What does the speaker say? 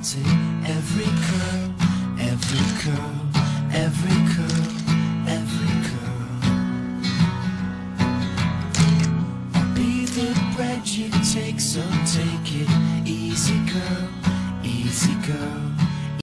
into every curl, every curl, every curl, every curl. I'll be the bread you take, so take it easy, girl, easy, girl.